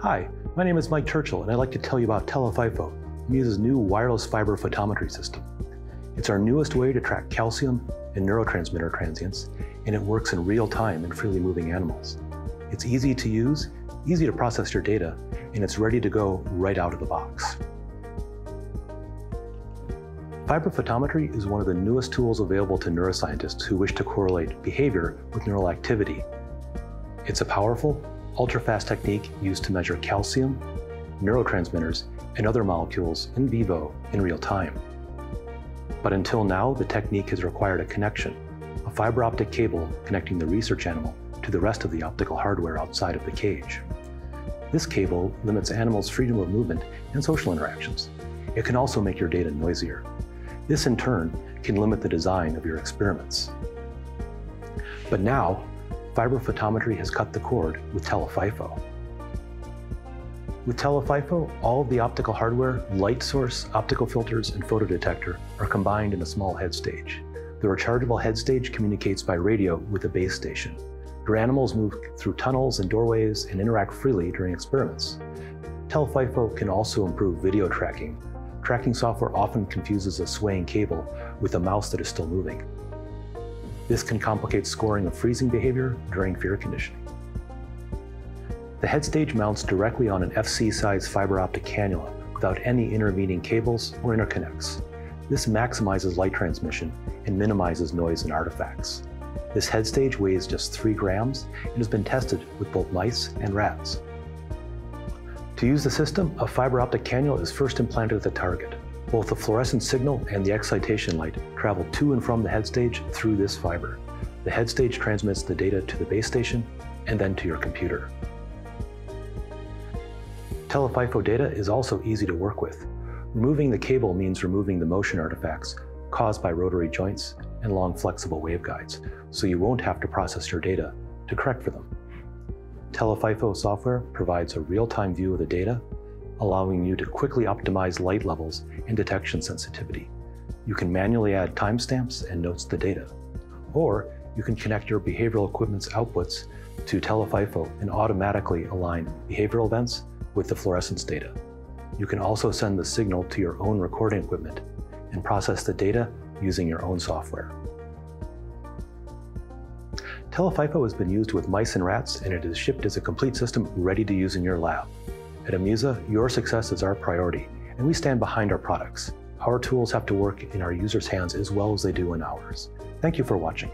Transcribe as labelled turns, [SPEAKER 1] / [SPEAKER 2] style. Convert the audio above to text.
[SPEAKER 1] Hi, my name is Mike Churchill, and I'd like to tell you about TeleFipho, Amuza's new wireless fiber photometry system. It's our newest way to track calcium and neurotransmitter transients, and it works in real time in freely moving animals. It's easy to use, easy to process your data, and it's ready to go right out of the box. Fiber photometry is one of the newest tools available to neuroscientists who wish to correlate behavior with neural activity. It's a powerful, ultra-fast technique used to measure calcium, neurotransmitters, and other molecules in vivo in real time. But until now, the technique has required a connection, a fiber optic cable connecting the research animal to the rest of the optical hardware outside of the cage. This cable limits animals' freedom of movement and social interactions. It can also make your data noisier. This in turn can limit the design of your experiments. But now, fiber photometry has cut the cord with TeleFipho. With TeleFipho, all of the optical hardware, light source, optical filters, and photodetector are combined in a small head stage. The rechargeable head stage communicates by radio with a base station. Your animals move through tunnels and doorways and interact freely during experiments. TeleFipho can also improve video tracking. Tracking software often confuses a swaying cable with a mouse that is still moving. This can complicate scoring of freezing behavior during fear conditioning. The head stage mounts directly on an FC-size fiber optic cannula without any intervening cables or interconnects. This maximizes light transmission and minimizes noise and artifacts. This head stage weighs just 3 grams and has been tested with both mice and rats. To use the system, a fiber optic cannula is first implanted at the target. Both the fluorescent signal and the excitation light travel to and from the head stage through this fiber. The head stage transmits the data to the base station and then to your computer. TeleFipho data is also easy to work with. Removing the cable means removing the motion artifacts caused by rotary joints and long flexible waveguides, so you won't have to process your data to correct for them. TeleFipho software provides a real-time view of the data allowing you to quickly optimize light levels and detection sensitivity. You can manually add timestamps and notes to data. Or you can connect your behavioral equipment's outputs to TeleFipho and automatically align behavioral events with the fluorescence data. You can also send the signal to your own recording equipment and process the data using your own software. TeleFipho has been used with mice and rats and it is shipped as a complete system ready to use in your lab. At Amuza, your success is our priority, and we stand behind our products. Our tools have to work in our users' hands as well as they do in ours. Thank you for watching.